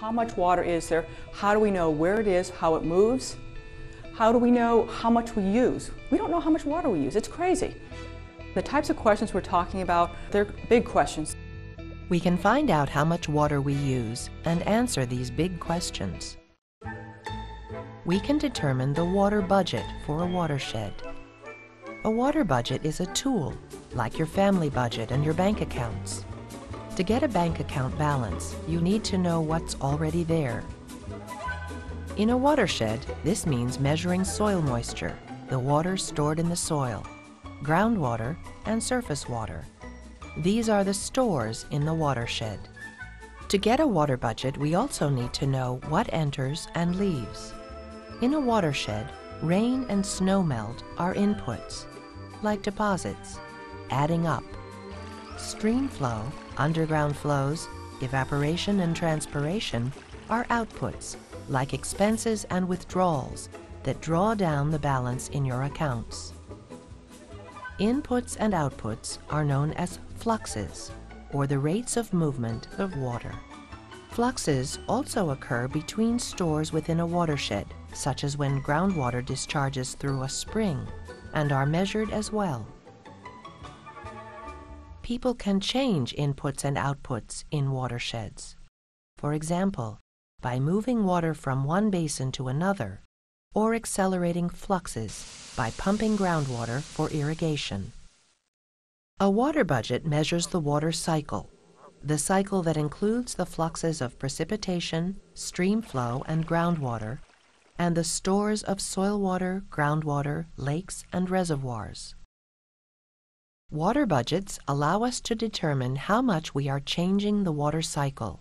How much water is there? How do we know where it is, how it moves? How do we know how much we use? We don't know how much water we use. It's crazy. The types of questions we're talking about, they're big questions. We can find out how much water we use and answer these big questions. We can determine the water budget for a watershed. A water budget is a tool, like your family budget and your bank accounts. To get a bank account balance, you need to know what's already there. In a watershed, this means measuring soil moisture, the water stored in the soil, groundwater, and surface water. These are the stores in the watershed. To get a water budget, we also need to know what enters and leaves. In a watershed, rain and snowmelt are inputs, like deposits, adding up. Stream flow, underground flows, evaporation and transpiration are outputs, like expenses and withdrawals, that draw down the balance in your accounts. Inputs and outputs are known as fluxes, or the rates of movement of water. Fluxes also occur between stores within a watershed, such as when groundwater discharges through a spring, and are measured as well. People can change inputs and outputs in watersheds. For example, by moving water from one basin to another, or accelerating fluxes by pumping groundwater for irrigation. A water budget measures the water cycle, the cycle that includes the fluxes of precipitation, stream flow, and groundwater, and the stores of soil water, groundwater, lakes, and reservoirs. Water budgets allow us to determine how much we are changing the water cycle.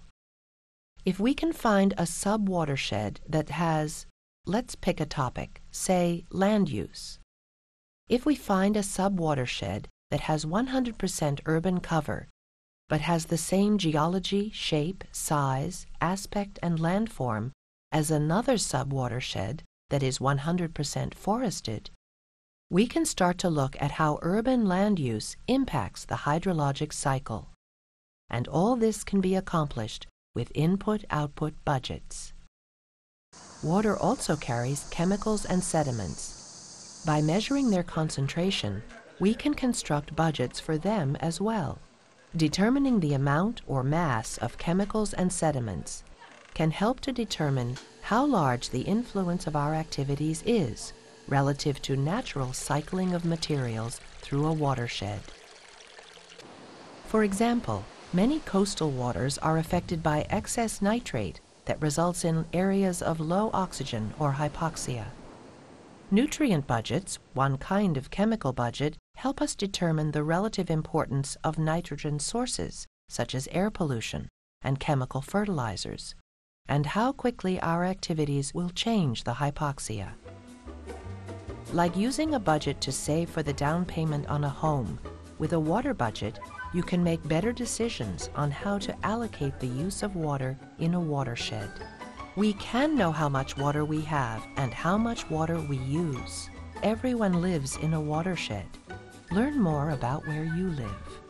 If we can find a sub-watershed that has, let's pick a topic, say land use. If we find a sub-watershed that has 100% urban cover, but has the same geology, shape, size, aspect, and landform as another sub-watershed that is 100% forested, we can start to look at how urban land use impacts the hydrologic cycle. And all this can be accomplished with input-output budgets. Water also carries chemicals and sediments. By measuring their concentration, we can construct budgets for them as well. Determining the amount or mass of chemicals and sediments can help to determine how large the influence of our activities is relative to natural cycling of materials through a watershed. For example, many coastal waters are affected by excess nitrate that results in areas of low oxygen or hypoxia. Nutrient budgets, one kind of chemical budget, help us determine the relative importance of nitrogen sources, such as air pollution and chemical fertilizers, and how quickly our activities will change the hypoxia. Like using a budget to save for the down payment on a home, with a water budget, you can make better decisions on how to allocate the use of water in a watershed. We can know how much water we have and how much water we use. Everyone lives in a watershed. Learn more about where you live.